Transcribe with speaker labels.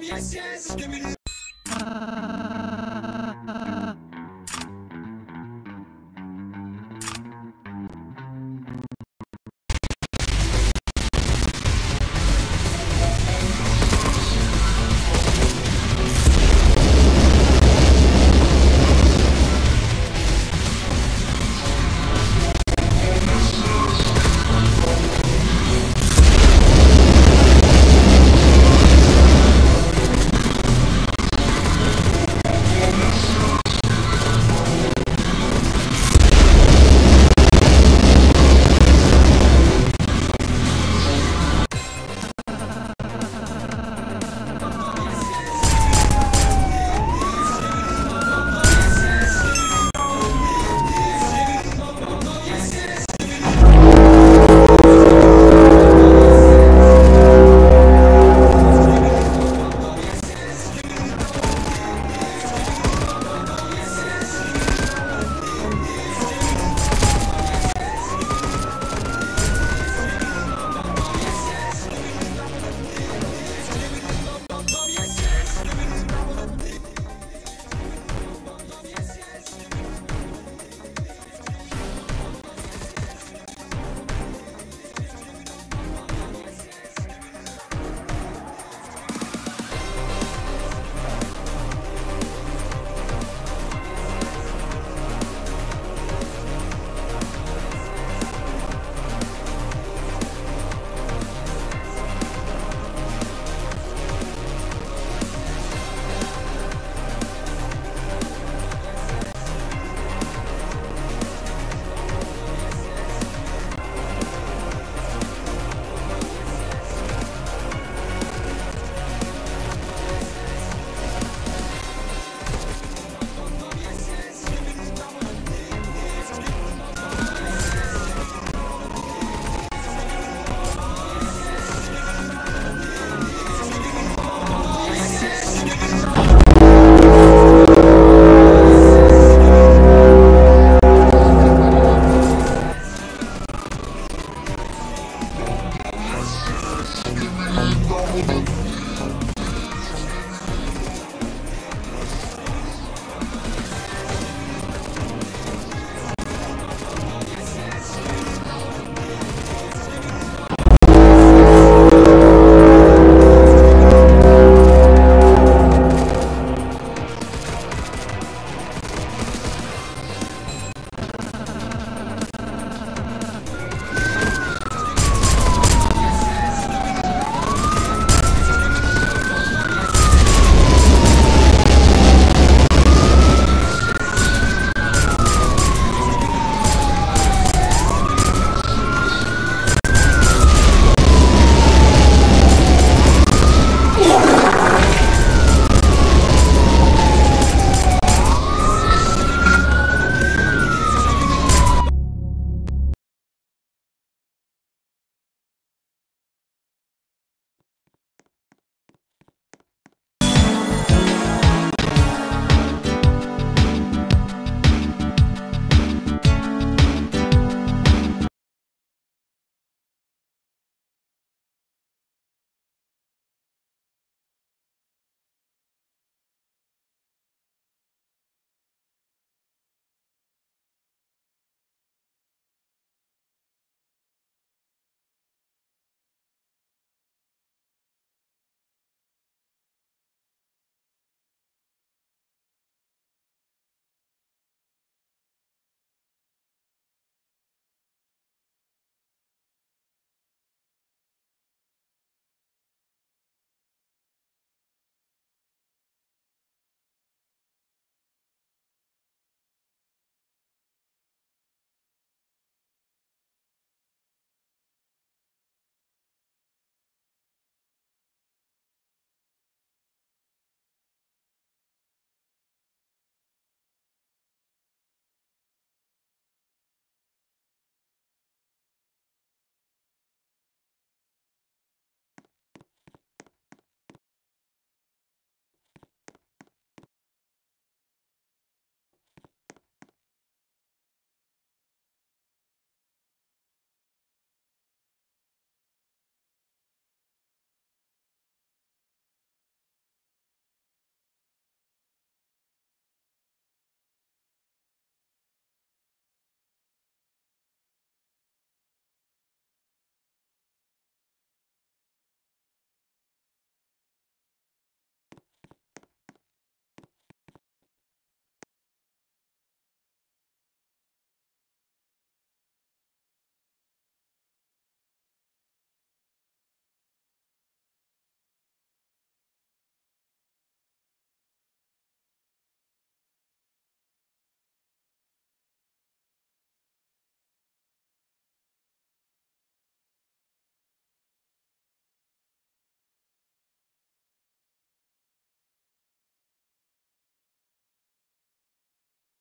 Speaker 1: Yes, yes, give me the